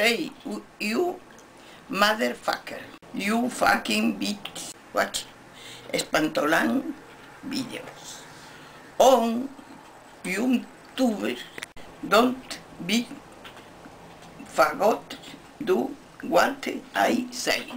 Hey, you motherfucker. You fucking bitch. Watch. Espantolan videos. On YouTube. Don't be fagot. Do what I say.